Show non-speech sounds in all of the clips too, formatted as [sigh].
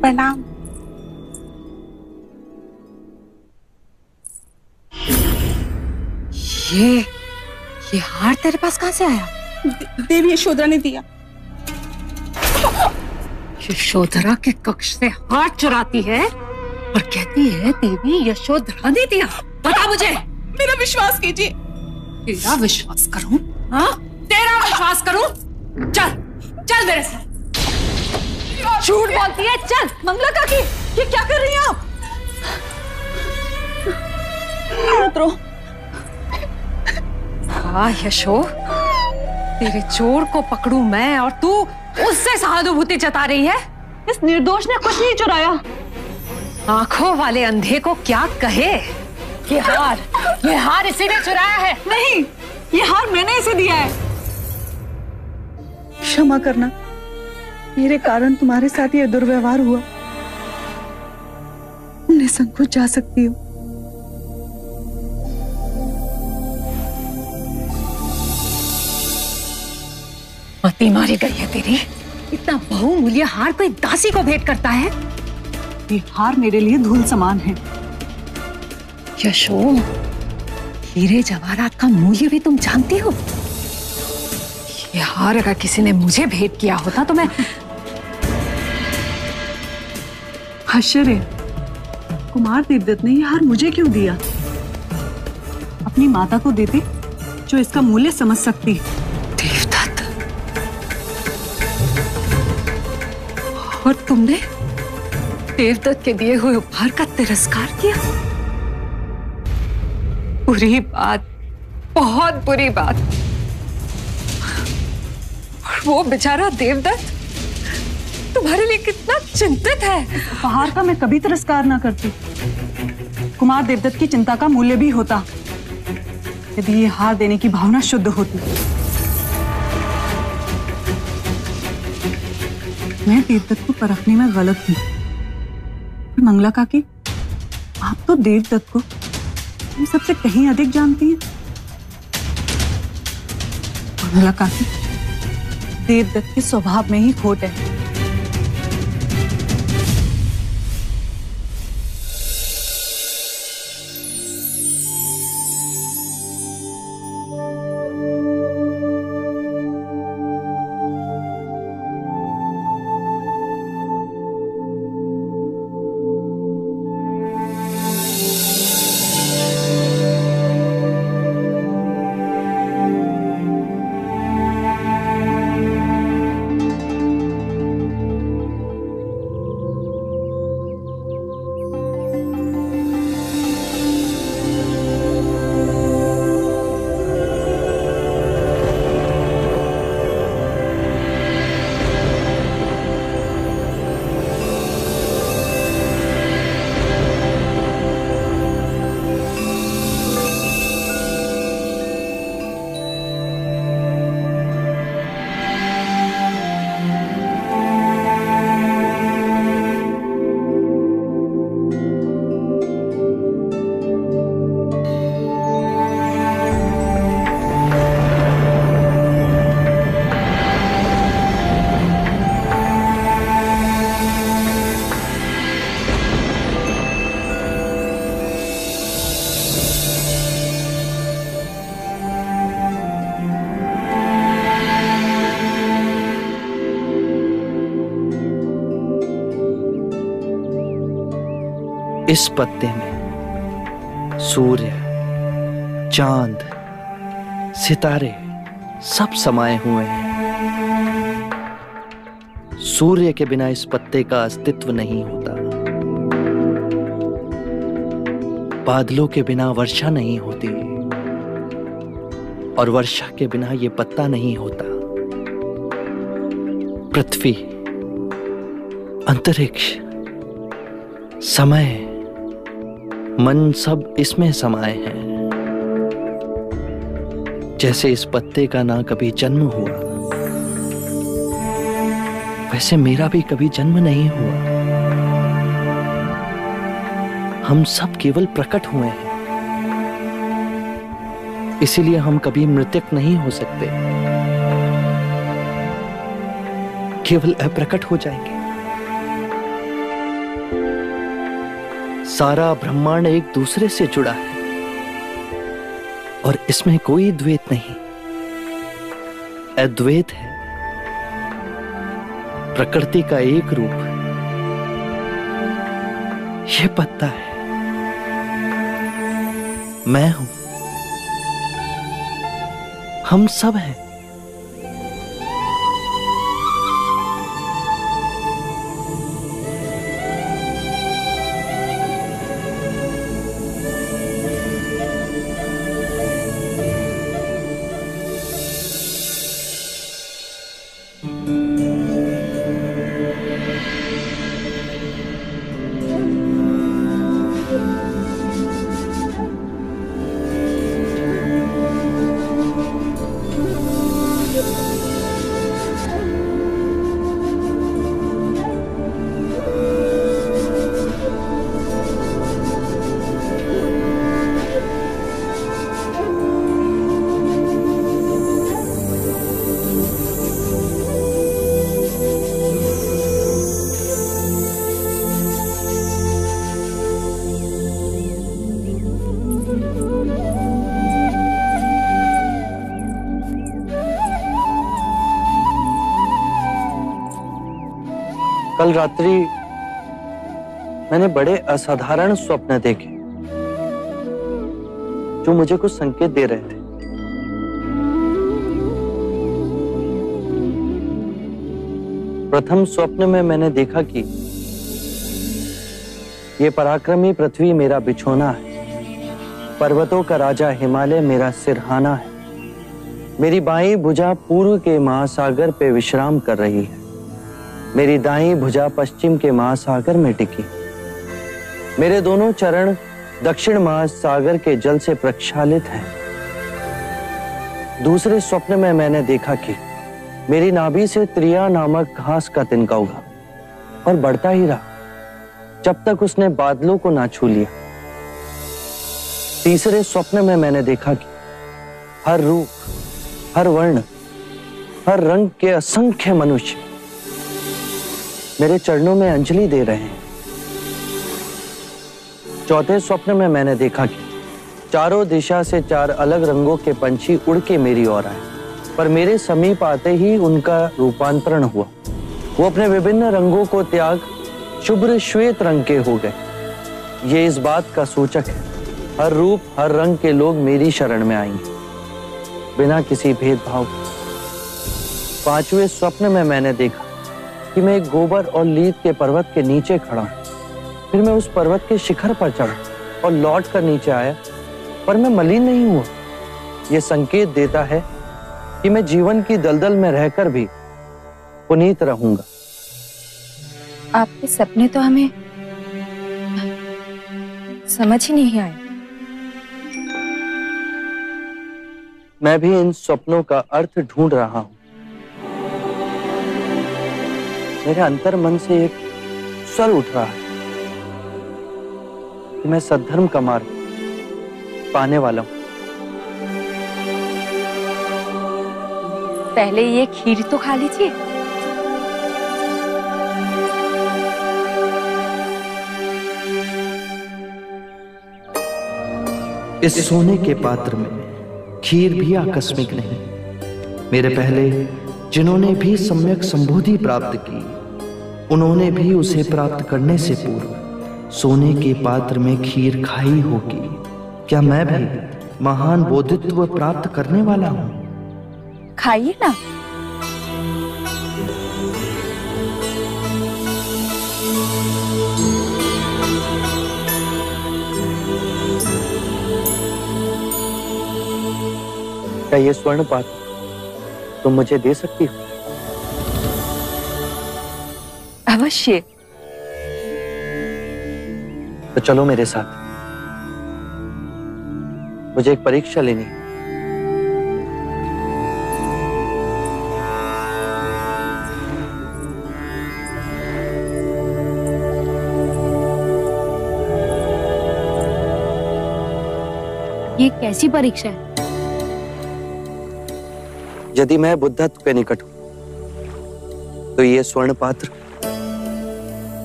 प्रणाम। ये ये हार तेरे पास कहाँ से आया? दे- देवी यशोधरा ने दिया। यशोधरा के कक्ष से हार चुराती है और कहती है देवी यशोधरा ने दिया। बता मुझे। मेरा विश्वास कीजिए। तेरा विश्वास करूँ? हाँ? तेरा विश्वास करूँ? चल चल मेरे साथ। झूठ बोलती है चल मंगला काकी ये क्या कर रही हैं आप? मत रो हाँ यशो तेरे चोर को पकड़ू मैं और तू उससे सहानुभूति जता रही है? इस निर्दोष ने कुछ नहीं चुराया। आँखों वाले अंधे को क्या कहे? ये हार ये हार इसी ने चुराया है। नहीं ये हार मैंने इसे दिया है। क्षमा करना। मेरे कारण तुम्हारे साथ ये दुर्व्यवहार हुआ। निसंकोच जा सकती हो। मती मारी गई है तेरी। इतना बहुमूल्य हार कोई दासी को भेंट करता है? ये हार मेरे लिए धूल समान है। यशो हीरे जवाहरात का मूल्य भी तुम जानती हो? ये हार अगर किसी ने मुझे भेंट किया होता तो मैं आश्चर्य कुमार देवदत्त ने यह हार मुझे क्यों दिया? अपनी माता को देते जो इसका मूल्य समझ सकती देवदत्त। और तुमने देवदत्त के दिए हुए उपहार का तिरस्कार किया? बुरी बात, बहुत बुरी बात। वो बेचारा देवदत्त तुम्हारे लिए कितना चिंतित है। उपहार का मैं कभी तिरस्कार ना करती। कुमार देवदत्त की चिंता का मूल्य भी होता। यदि ये हार देने की भावना शुद्ध होती। मैं देवदत्त को परखने में गलत हूँ। मंगला काकी, आप तो देवदत्त को सबसे कहीं अधिक जानती हैं। मंगला काकी, देवदत्त के स्वभाव में ही खोट है। इस पत्ते में? सूर्य, चाँद, सितारे, सब समाये हुए हैं। सूर्य के बिना इस पत्ते का अस्तित्व नहीं होता। बादलों के बिना वर्षा नहीं होती। और वर्षा के बिना यह पत्ता नहीं होता। पृथ्वी, अंतरिक्ष, समय मन सब इसमें समाये हैं। जैसे इस पत्ते का ना कभी जन्म हुआ, वैसे मेरा भी कभी जन्म नहीं हुआ। हम सब केवल प्रकट हुए हैं। इसीलिए हम कभी मृतक नहीं हो सकते। केवल अप्रकट हो जाएँगे। सारा ब्रह्मांड एक दूसरे से जुड़ा है। और इसमें कोई द्वैत नहीं। अद्वैत है। प्रकृति का एक रूप यह पत्ता है। मैं हूँ। हम सब हैं। कल रात्रि मैंने बड़े असाधारण स्वप्न देखे, जो मुझे कुछ संकेत दे रहे थे। प्रथम स्वप्न में मैंने देखा कि ये पराक्रमी पृथ्वी मेरा बिछोना है। पर्वतों का राजा हिमालय मेरा सिरहाना है। मेरी बाई भुजा पूर्व के महासागर पे विश्राम कर रही है। मेरी दाई भुजा पश्चिम के महासागर में टिकी। मेरे दोनों चरण दक्षिण महासागर के जल से प्रक्षालित हैं। दूसरे स्वप्न में मैंने देखा कि मेरी नाभि से त्रिया नामक घास का तिनका उगा और बढ़ता ही रहा, जब तक उसने बादलों को ना छू लिया। तीसरे स्वप्न में मैंने देखा कि हर रूप, हर वर्ण, हर रंग के असंख्य मनुष्य मेरे चरणों में अंजलि दे रहे हैं। चौथे स्वप्न में मैंने देखा कि चारों दिशा से चार अलग रंगों के पंछी उड़ के मेरी ओर आए। पर मेरे समीप आते ही उनका रूपांतरण हुआ। वो अपने विभिन्न रंगों को त्याग, शुभ्र श्वेत रंग के हो गए। ये इस बात का सूचक है, हर रूप, हर रंग के लोग मेरी शरण में आएँगे। बिना किसी भेदभाव पाँचवें स्वप्न में मैंने देखा कि मैं एक गोबर और लीद के पर्वत के नीचे खड़ा फिर मैं उस पर्वत के शिखर पर चढ़ा और लौट कर नीचे आया पर मैं मलिन नहीं हुआ। यह संकेत देता है कि मैं जीवन की दलदल में रहकर भी पुनीत रहूँगा। आपके सपने तो हमें समझ ही नहीं आए। मैं भी इन स्वप्नों का अर्थ ढूंढ रहा हूँ। मेरे अंतर मन से एक स्वर उठ रहा है कि मैं सद्धर्म का मार्ग पाने वाला हूँ। पहले ये खीर तो खा लीजिए। इस सोने के पात्र में खीर भी आकस्मिक नहीं। मेरे पहले जिन्होंने भी सम्यक संबोधि प्राप्त की उन्होंने भी उसे प्राप्त करने से पूर्व सोने के पात्र में खीर खाई होगी। क्या मैं भी महान बोधित्व प्राप्त करने वाला हूँ? खाइए ना। क्या ये स्वर्ण पात्र तुम मुझे दे सकती हो? अवश्य। तो चलो मेरे साथ। मुझे एक परीक्षा लेनी है। ये कैसी परीक्षा है? यदि मैं बुद्धत्व के निकट हूँ तो ये स्वर्ण पात्र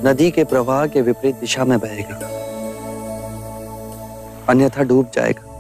नदी के प्रवाह के विपरीत दिशा में बहेगा। अन्यथा डूब जाएगा।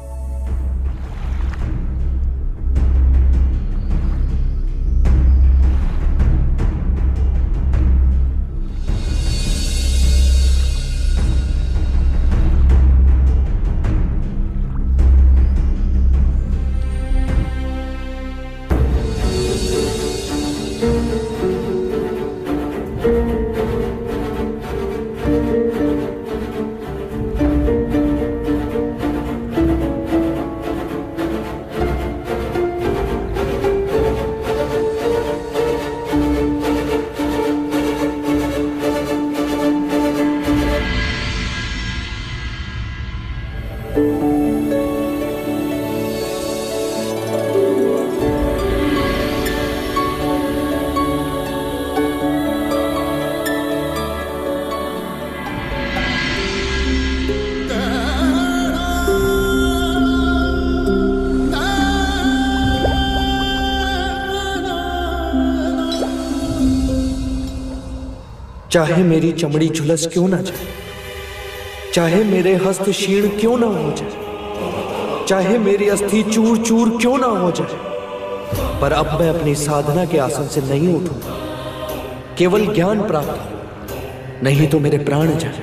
चाहे मेरी चमड़ी झुलस क्यों ना जाए, चाहे मेरे हस्त क्षीण क्यों ना हो जाए, चाहे मेरी अस्थि चूर चूर क्यों ना हो जाए, पर अब मैं अपनी साधना के आसन से नहीं उठूँगा, केवल ज्ञान प्राप्त हो नहीं तो मेरे प्राण जाए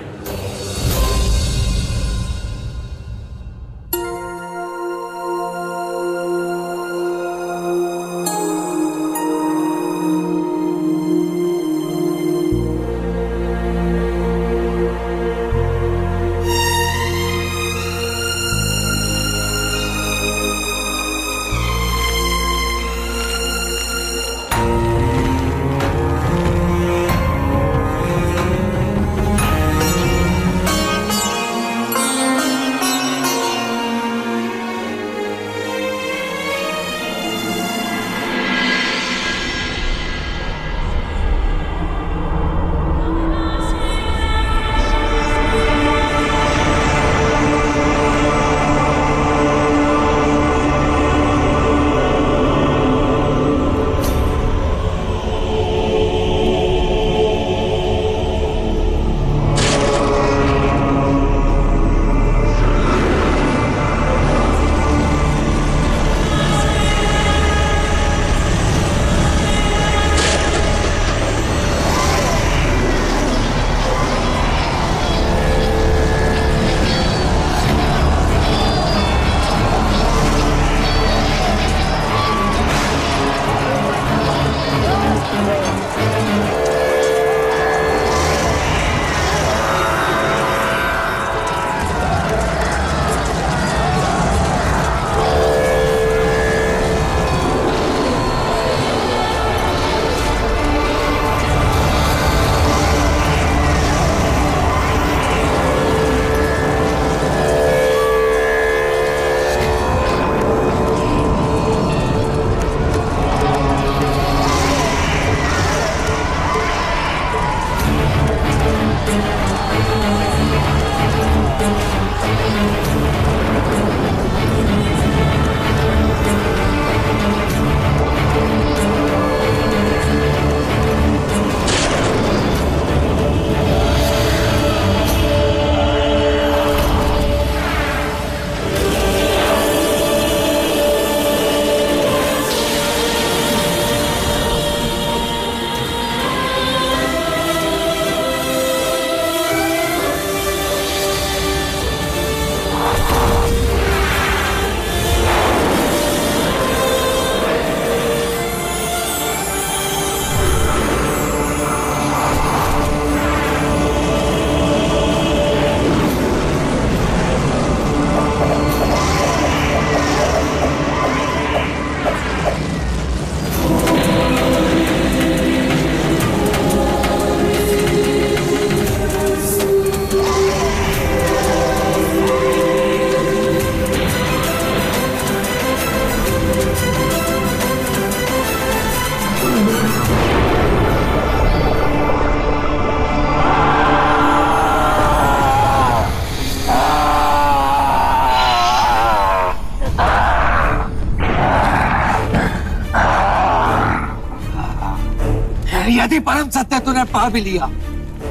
भी लिया।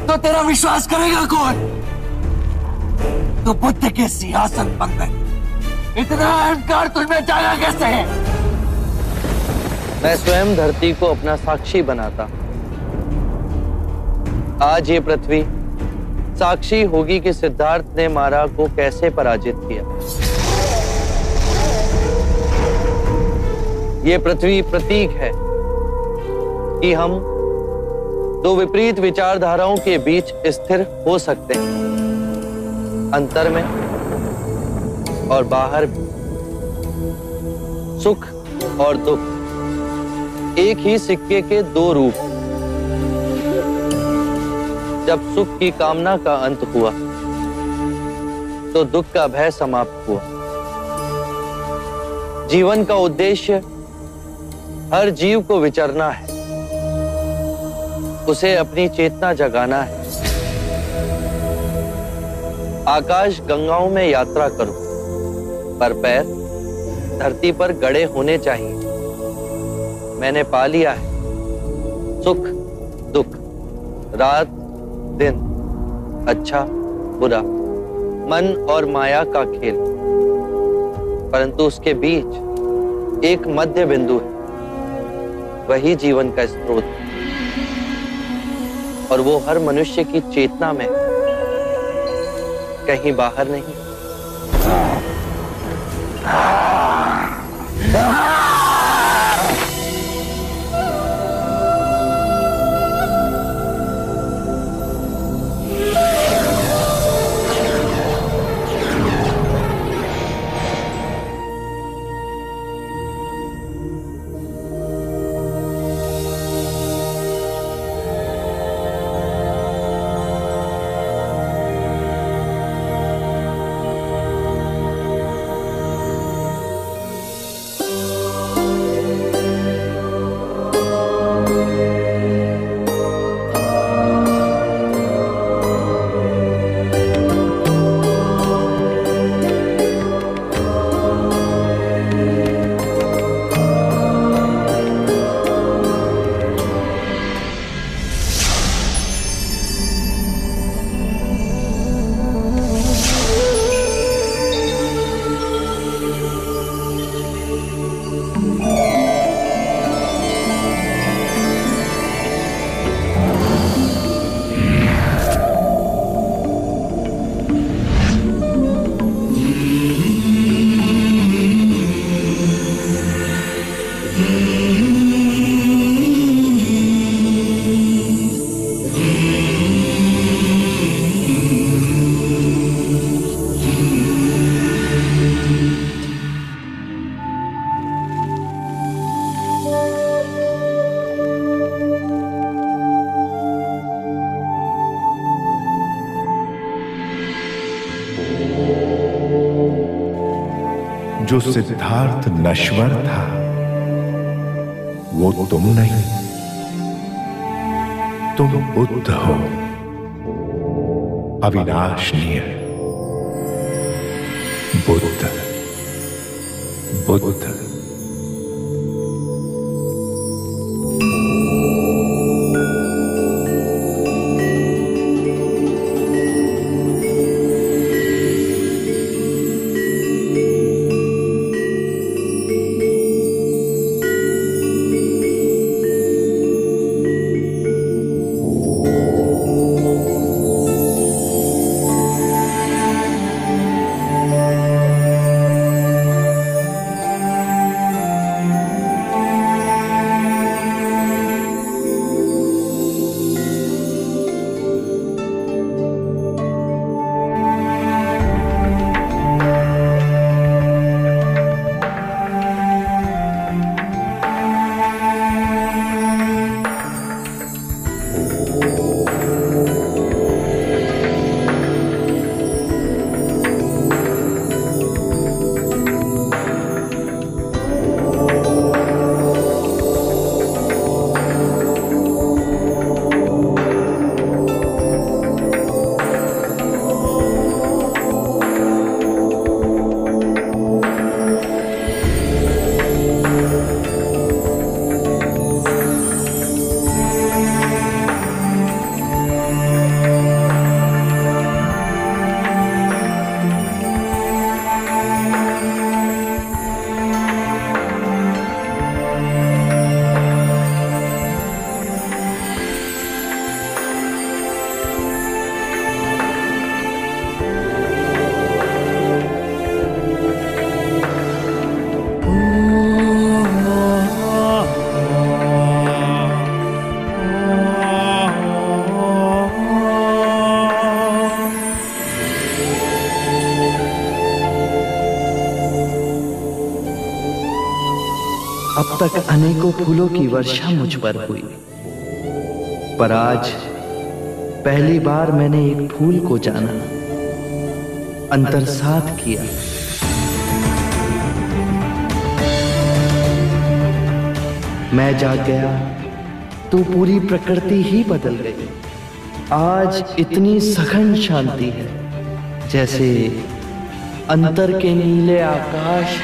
तो तेरा विश्वास करेगा कौन? तू बुद्ध के सिंहासन पर गई इतना अहंकार तुझमें जागा कैसे है? मैं स्वयं धरती को अपना साक्षी बनाता। आज ये पृथ्वी साक्षी होगी कि सिद्धार्थ ने मारा को कैसे पराजित किया। ये पृथ्वी प्रतीक है कि हम दो विपरीत विचारधाराओं के बीच स्थिर हो सकते हैं। अंतर में और बाहर भी। सुख और दुख। एक ही सिक्के के दो रूप। जब सुख की कामना का अंत हुआ तो दुख का भय समाप्त हुआ। जीवन का उद्देश्य हर जीव को विचरना है। उसे अपनी चेतना जगाना है। आकाश गंगाओं में यात्रा करो, पर पैर धरती पर गड़े होने चाहिए। मैंने पा लिया है। सुख, दुख, रात, दिन अच्छा बुरा, मन और माया का खेल। परंतु उसके बीच एक मध्य बिंदु है, वही जीवन का स्रोत। है और वो हर मनुष्य की चेतना में कहीं बाहर नहीं। सिद्धार्थ नश्वर था। वो तुम नहीं तुम बुद्ध हो। अविनाशनीय बुद्ध बुद्ध। तक अनेकों फूलों की वर्षा मुझ पर हुई। पर आज पहली बार मैंने एक फूल को जाना, अंतर साथ किया। मैं जाग गया तो पूरी प्रकृति ही बदल गई। आज इतनी सघन शांति है, जैसे अंतर के नीले आकाश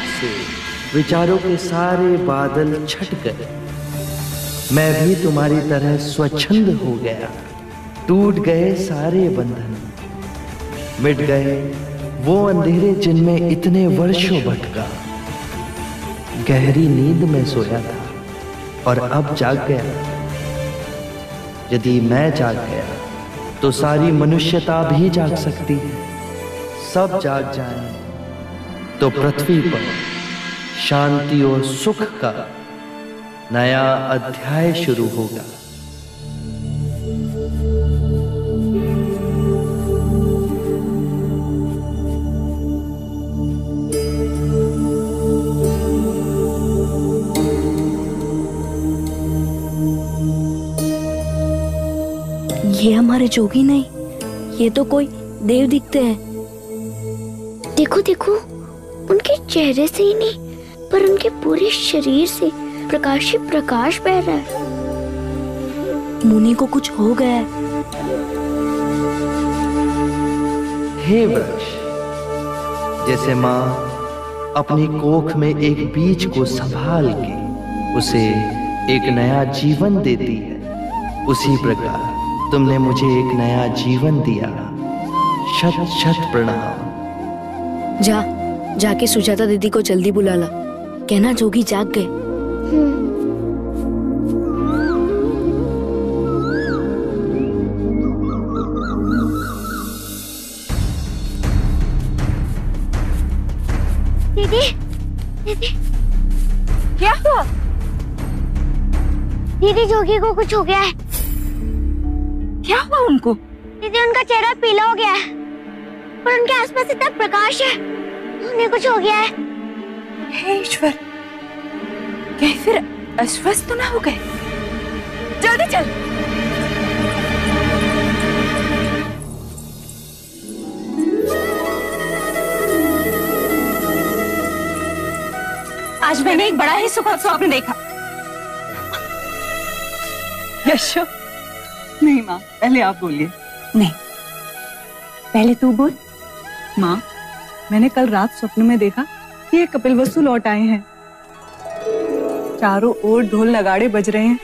विचारों के सारे बादल छट गए। मैं भी तुम्हारी तरह स्वच्छंद हो गया। टूट गए सारे बंधन। मिट गए वो अंधेरे जिनमें इतने वर्षों भटका गहरी नींद में सोया था और अब जाग गया। यदि मैं जाग गया तो सारी मनुष्यता भी जाग सकती है। सब जाग जाए तो पृथ्वी पर। शांति और सुख का नया अध्याय शुरू होगा। ये हमारे जोगी नहीं, ये तो कोई देव दिखते हैं। देखो देखो, उनके चेहरे से ही नहीं। पर उनके पूरे शरीर से प्रकाश ही प्रकाश बह रहा है। मुनि को कुछ हो गया है। हे वृक्ष जैसे माँ अपनी कोख में एक बीज को संभाल के उसे एक नया जीवन देती है उसी प्रकार तुमने मुझे एक नया जीवन दिया। शत शत प्रणाम। जा जाके सुजाता दीदी को जल्दी बुला ला। कहना जोगी जाग गए। दीदी दीदी। क्या हुआ? दीदी जोगी को कुछ हो गया है। क्या हुआ उनको? दीदी उनका चेहरा पीला हो गया है। पर उनके आसपास इतना प्रकाश है। उन्हें कुछ हो गया है। हे ईश्वर कहीं फिर अस्वस्थ तो ना हो गए। जल्दी चल। आज मैंने एक बड़ा ही सुखद स्वप्न देखा। यशो नहीं माँ पहले आप बोलिए। नहीं पहले तू बोल। माँ मैंने कल रात स्वप्न में देखा ये कपिल वस्तु लौट आए हैं। चारों ओर ढोल नगाड़े बज रहे हैं।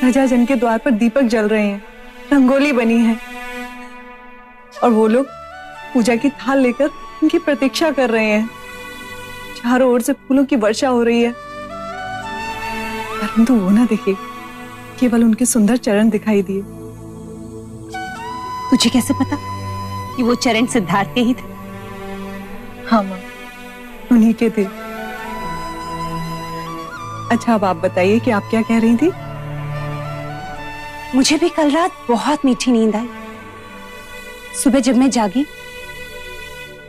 प्रजा जन के द्वार पर दीपक जल रहे हैं। रंगोली बनी है। और वो लोग पूजा की थाल लेकर उनकी प्रतीक्षा कर रहे हैं। चारों ओर से फूलों की वर्षा हो रही है। परंतु वो ना देखे केवल उनके सुंदर चरण दिखाई दिए। तुझे कैसे पता कि वो चरण सिद्धार्थ के ही थे? हाँ माँ। उन्हीं के थे। अच्छा अब आप बताइए कि आप क्या कह रही थी? मुझे भी कल रात बहुत मीठी नींद आई। सुबह जब मैं जागी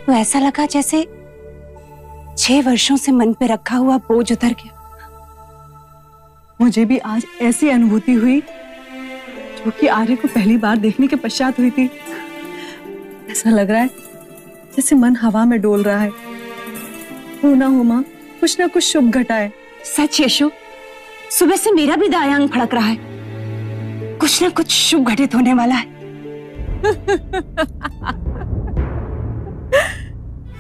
तो ऐसा लगा जैसे छह वर्षों से मन पे रखा हुआ बोझ उतर गया। मुझे भी आज ऐसी अनुभूति हुई जो कि आर्य को पहली बार देखने के पश्चात हुई थी। ऐसा लग रहा है जैसे मन हवा में डोल रहा है। हो ना हो माँ कुछ ना कुछ शुभ घटा है। सच यशु सुबह से मेरा भी दायां अंग फड़क रहा है। कुछ ना कुछ शुभ घटित होने वाला है। [laughs]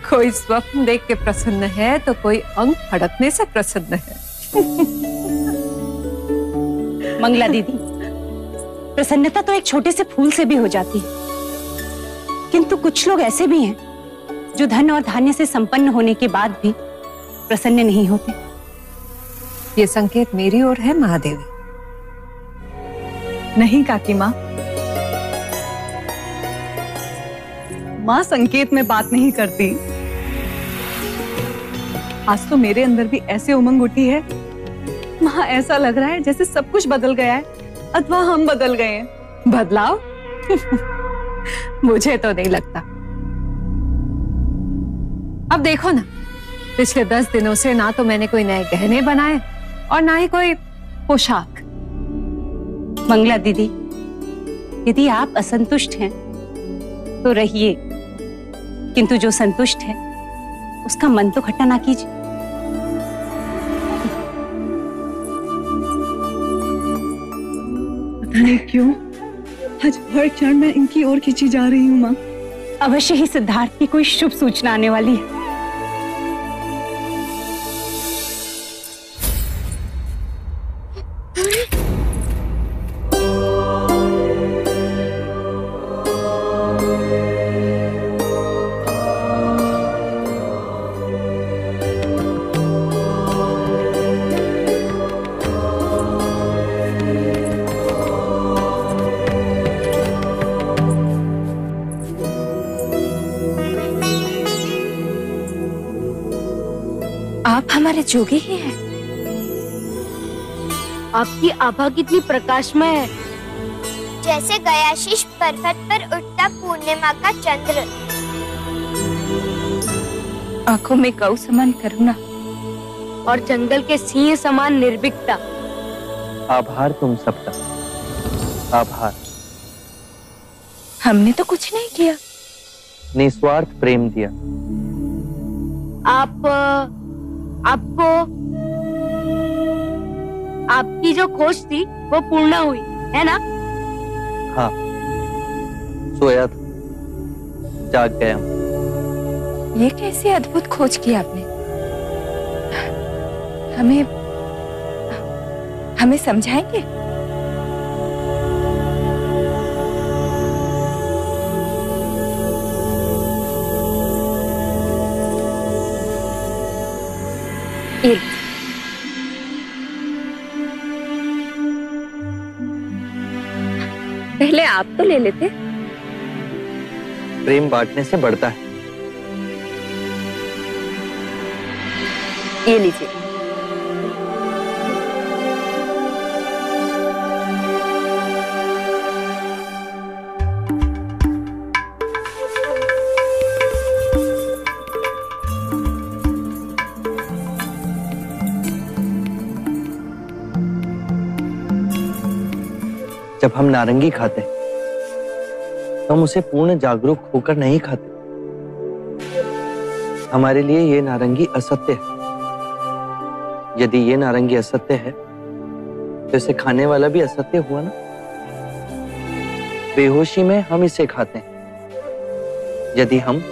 कोई स्वप्न देख के प्रसन्न है तो कोई अंग फड़कने से प्रसन्न है। [laughs] मंगला दीदी प्रसन्नता तो एक छोटे से फूल से भी हो जाती है। किंतु कुछ लोग ऐसे भी हैं जो धन और धान्य से संपन्न होने के बाद भी प्रसन्न नहीं होते। ये संकेत मेरी ओर है महादेवी। नहीं काकी माँ माँ संकेत में बात नहीं करती। आज तो मेरे अंदर भी ऐसे उमंग उठी है। माँ ऐसा लग रहा है जैसे सब कुछ बदल गया है। अथवा हम बदल गए हैं। बदलाव? [laughs] मुझे तो नहीं लगता। अब देखो ना पिछले दस दिनों से ना तो मैंने कोई नए गहने बनाए और ना ही कोई पोशाक। मंगला दीदी यदि आप असंतुष्ट हैं तो रहिए। किंतु जो संतुष्ट है उसका मन तो खट्टा ना कीजिए। पता नहीं क्यों आज हर क्षण मैं इनकी ओर खींची जा रही हूँ माँ। अवश्य ही सिद्धार्थ की कोई शुभ सूचना आने वाली है। जोगी ही हैं। आपकी आभा कितनी प्रकाशमय है। जैसे गयाशीष पर्वत पर उठता पूर्णिमा का चंद्र। आँखों में गौ समान करुणा और जंगल के सिंह समान निर्भीकता। आभार तुम सबका। आभार। हमने तो कुछ नहीं किया। निस्वार्थ प्रेम दिया। आप आपको आपकी जो खोज थी वो पूर्ण हुई है ना? हाँ। सोया था। जाग गया ये कैसी अद्भुत खोज की आपने? हमें हमें समझाएँगे? आप तो ले लेते। प्रेम बांटने से बढ़ता है। ये लीजिए। जब हम नारंगी खाते हैं हम उसे पूर्ण जागरूक होकर नहीं खाते। हमारे लिए ये नारंगी असत्य है। यदि ये नारंगी असत्य है तो इसे खाने वाला भी असत्य हुआ ना? बेहोशी में हम इसे खाते हैं। यदि हम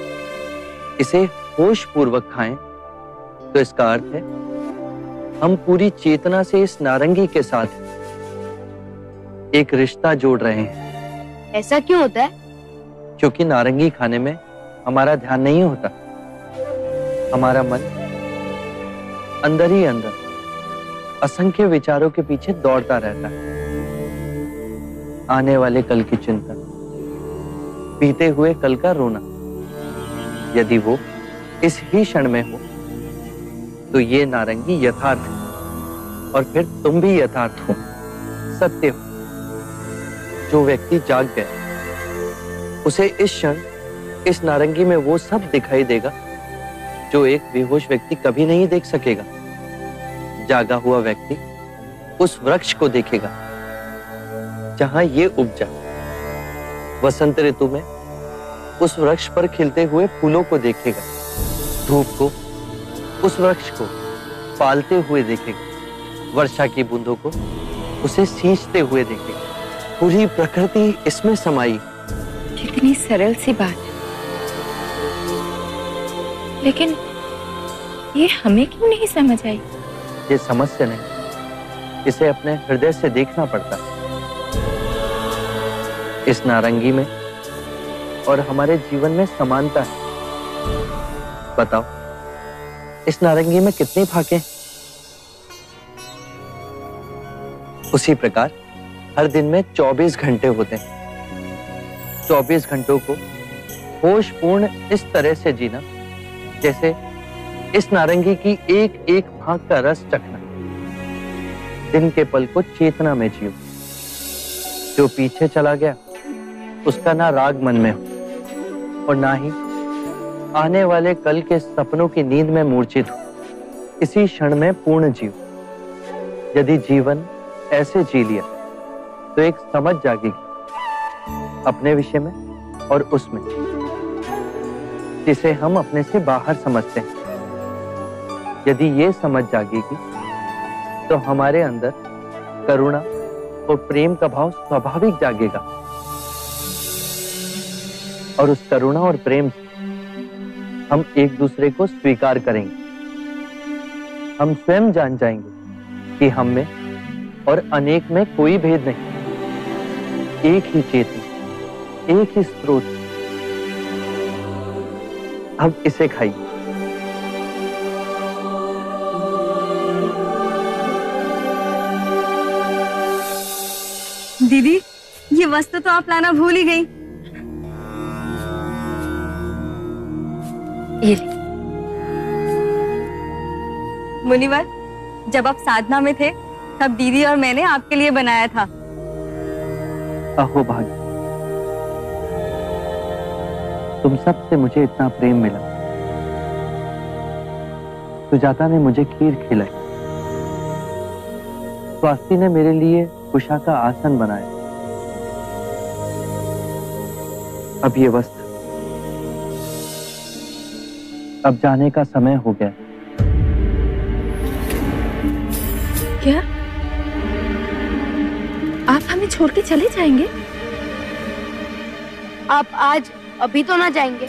इसे होश पूर्वक खाएँ तो इसका अर्थ है, हम पूरी चेतना से इस नारंगी के साथ एक रिश्ता जोड़ रहे हैं। ऐसा क्यों होता है? क्योंकि नारंगी खाने में हमारा ध्यान नहीं होता। हमारा मन अंदर ही अंदर असंख्य विचारों के पीछे दौड़ता रहता है। आने वाले कल की चिंता, बीते हुए कल का रोना, यदि वो इस ही क्षण में हो तो ये नारंगी यथार्थ और फिर तुम भी यथार्थ हो, सत्य हो, जो व्यक्ति जाग गया। उसे इस क्षण, इस नारंगी में वो सब दिखाई देगा, जो एक बेहोश व्यक्ति कभी नहीं देख सकेगा। जागा हुआ व्यक्ति उस वृक्ष को देखेगा, जहाँ ये उपजा। वसंत ऋतु में उस वृक्ष पर खिलते हुए फूलों को देखेगा, धूप को उस वृक्ष को पालते हुए देखेगा, वर्षा की बूंदों को उसे सींचते हुए देखेगा। पूरी प्रकृति इसमें समाई कितनी सरल सी बात लेकिन ये हमें क्यों नहीं समझ आई? ये समस्या नहीं। इसे अपने हृदय से देखना पड़ता है। इस नारंगी में और हमारे जीवन में समानता है। बताओ, इस नारंगी में कितनी फाके उसी प्रकार हर दिन में 24 घंटे होते हैं। 24 घंटों को होशपूर्ण इस तरह से जीना, जैसे इस नारंगी की एक एक फांक का रस चखना। दिन के पल को चेतना में जियो। जो पीछे चला गया, उसका ना राग मन में हो, और ना ही आने वाले कल के सपनों की नींद में मूर्छित हो। इसी क्षण में पूर्ण जियो। यदि जीवन ऐसे जी लिया तो एक समझ जागेगी। अपने विषय में और उसमें, जिसे हम अपने से बाहर समझते हैं। यदि ये समझ जागेगी तो हमारे अंदर करुणा और प्रेम का भाव स्वाभाविक जागेगा। और उस करुणा और प्रेम से हम एक दूसरे को स्वीकार करेंगे। हम स्वयं जान जाएँगे कि हम में और अनेक में कोई भेद नहीं। एक ही चेतना एक ही स्रोत। अब इसे खाइए दीदी ये वस्तु तो आप लाना भूल ही गई। मुनिवर जब आप साधना में थे तब दीदी और मैंने आपके लिए बनाया था। अहो भाग्य। तुम सबसे मुझे इतना प्रेम मिला। सुजाता ने मुझे खीर खिलाई। स्वास्थी ने मेरे लिए कुशा का आसन बनाया। अब ये वस्त्र। अब जाने का समय हो गया। क्या? आप हमें छोड़ के चले जाएँगे? आप आज अभी तो ना जाएँगे।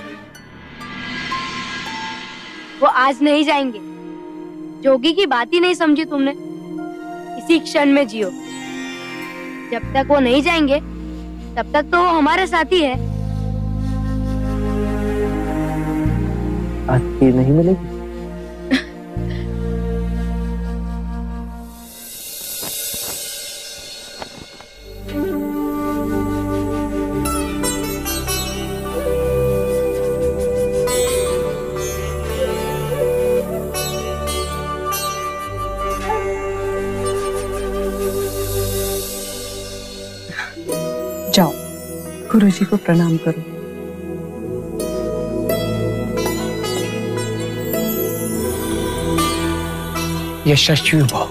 वो आज नहीं जाएँगे। जोगी की बात ही नहीं समझी तुमने। इसी क्षण में जियो। जब तक वो नहीं जाएँगे, तब तक तो वो हमारे साथ ही है। आज नहीं मिलेगी? गुरुजी को प्रणाम करो। यशस्वी भव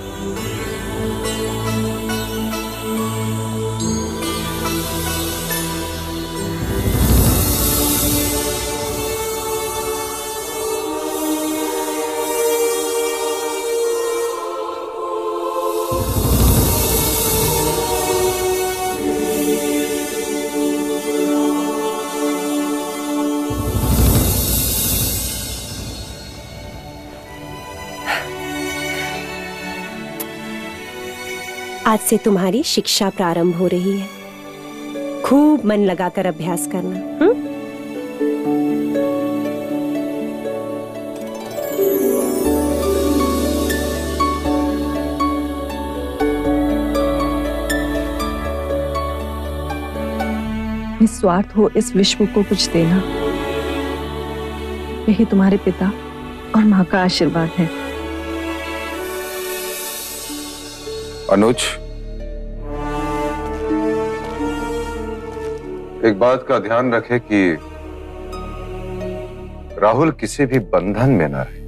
से तुम्हारी शिक्षा प्रारंभ हो रही है। खूब मन लगाकर अभ्यास करना हम्म? निस्वार्थ हो इस विश्व को कुछ देना। यही तुम्हारे पिता और माँ का आशीर्वाद है। अनुज एक बात का ध्यान रखे कि राहुल किसी भी बंधन में ना रहे।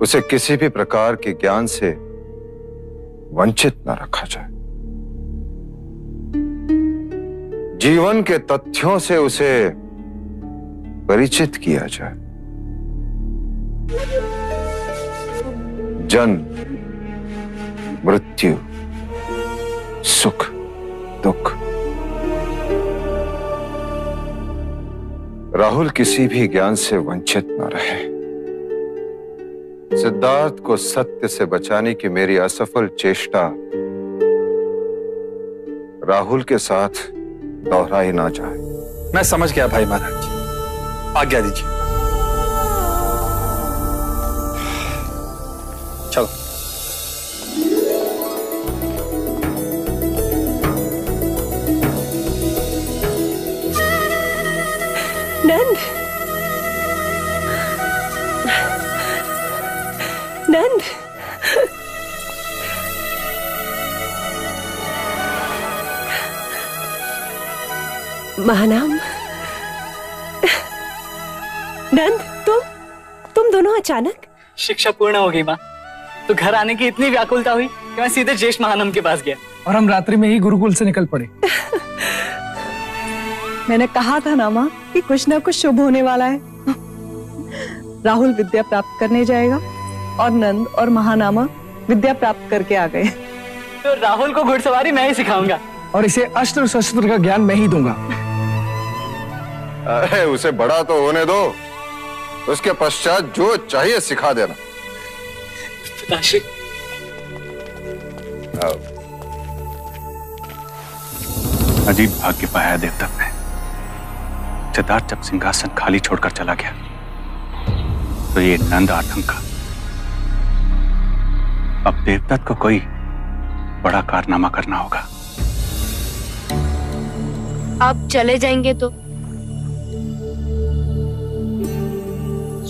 उसे किसी भी प्रकार के ज्ञान से वंचित ना रखा जाए। जीवन के तथ्यों से उसे परिचित किया जाए। जन्म, मृत्यु, सुख। दुख। राहुल किसी भी ज्ञान से वंचित न रहे। सिद्धार्थ को सत्य से बचाने की मेरी असफल चेष्टा राहुल के साथ दोहराई ना जाए। मैं समझ गया भाई महाराज आज्ञा दीजिए। चलो। नंद। महानाम। नंद तुम तुम दोनों अचानक? शिक्षा पूर्ण हो गई माँ। तो घर आने की इतनी व्याकुलता हुई कि मैं सीधे ज्येष्ठ महानम के पास गया। और हम रात्रि में ही गुरुकुल से निकल पड़े। मैंने कहा था ना माँ कि कुछ ना कुछ शुभ होने वाला है। राहुल विद्या प्राप्त करने जाएगा। और नंद और महानामा विद्या प्राप्त करके आ गए। तो राहुल को घुड़सवारी मैं ही सिखाऊँगा। और इसे अस्त्र शस्त्र का ज्ञान मैं ही दूँगा। अरे उसे बड़ा तो होने दो। उसके पश्चात जो चाहिए सिखा देना। अजीब भाग्य पाया देवदत्त ने। सिद्धार्थ जब सिंहासन खाली छोड़कर चला गया। तो ये नंद आतंका अब देवदत्त को कोई बड़ा कारनामा करना होगा। आप चले जाएँगे तो?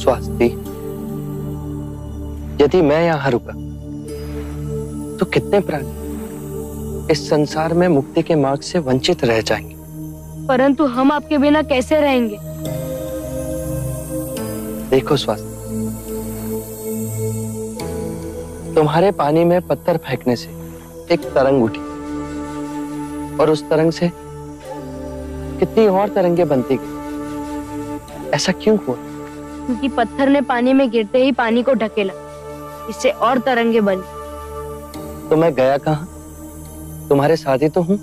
स्वास्थ्य यदि मैं यहाँ रुका तो कितने प्राणी इस संसार में मुक्ति के मार्ग से वंचित रह जाएँगे? परंतु हम आपके बिना कैसे रहेंगे? देखो स्वास्थ्य तुम्हारे पानी में पत्थर फेंकने से एक तरंग उठी। और उस तरंग से कितनी और तरंगे बनती गई। ऐसा क्यों हुआ? क्योंकि पत्थर ने पानी में गिरते ही पानी को ढकेला इससे और तरंगे बनी। तो मैं गया कहा? तुम्हारे साथ ही तो हूँ।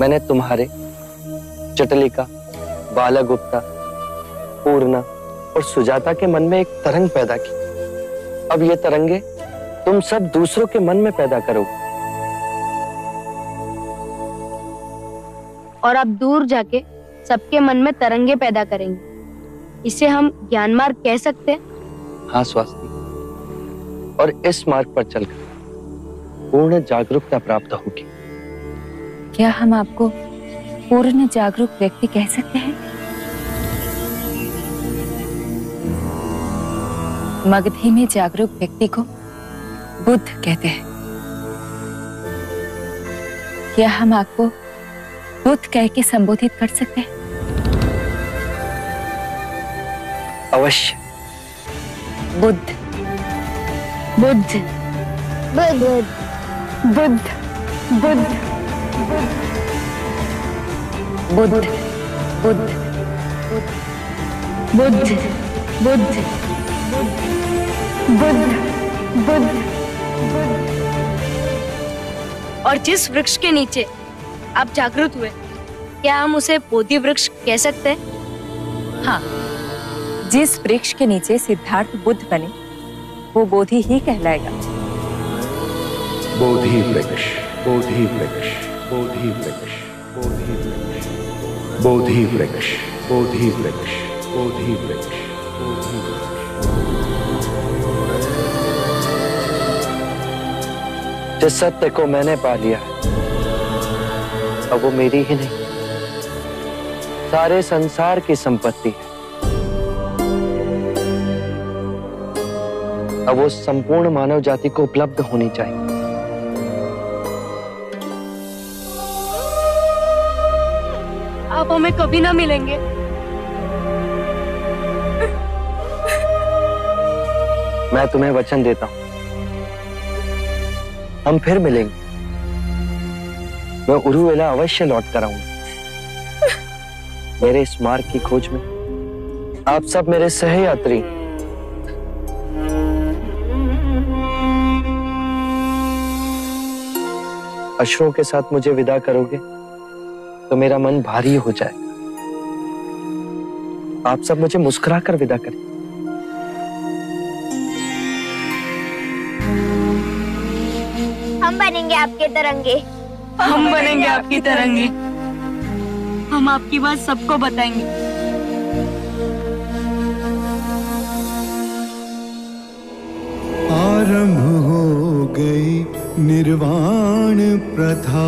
मैंने तुम्हारे चटलिका बालागुप्ता पूर्णा और सुजाता के मन में एक तरंग पैदा की। अब ये तरंगे तुम सब दूसरों के मन में पैदा करो। और आप दूर जाके सबके मन में तरंगे पैदा करेंगे। इसे हम ज्ञान मार्ग कह सकते हैं? हाँ स्वास्थ्य और इस मार्ग पर चलकर पूर्ण जागरूकता प्राप्त होगी। क्या हम आपको पूर्ण जागरूक व्यक्ति कह सकते हैं? मगधी में जागरूक व्यक्ति को बुद्ध कहते हैं क्या हम आपको बुद्ध कह के संबोधित कर सकते हैं अवश्य बुद्ध बुद्ध बुद्ध बुद्ध बुद्ध बुद्ध बुद्ध बुद्ध बुद्ध बुद्ध बुद्ध और जिस वृक्ष के नीचे आप जागृत हुए क्या हम उसे बोधि वृक्ष कह सकते हैं? हाँ। जिस वृक्ष के नीचे सिद्धार्थ बुद्ध बने वो बोधि ही कहलाएगा। बोधि वृक्ष बोधि वृक्ष बोधि वृक्ष बोधि वृक्ष बोधि वृक्ष बोधि वृक्ष बोधि वृक्ष। जिस सत्य को मैंने पा लिया है अब वो मेरी ही नहीं। सारे संसार की संपत्ति है। अब वो संपूर्ण मानव जाति को उपलब्ध होनी चाहिए। आप हमें कभी ना मिलेंगे। मैं तुम्हें वचन देता हूँ। हम फिर मिलेंगे। मैं उरुवेला अवश्य लौट कर आऊँगा। मेरे इस मार्ग की खोज में आप सब मेरे सहयात्री अश्रों के साथ मुझे विदा करोगे तो मेरा मन भारी हो जाए आप सब मुझे मुस्कुरा कर विदा करें। आपके तरंगे। हम बनेंगे आपकी तरंगे। हम आपकी बात सबको बताएँगे। आरंभ हो गई निर्वाण प्रथा।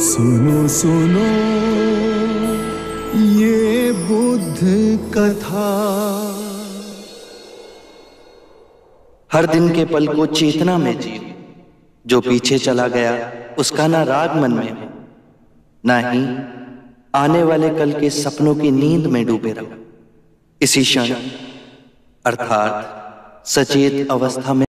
सुनो सुनो ये बुद्ध कथा। हर दिन के पल को चेतना में जी। जो पीछे चला गया, उसका ना राग मन में हो, ना ही आने वाले कल के सपनों की नींद में डूबे रहो। इसी क्षण, अर्थात सचेत अवस्था में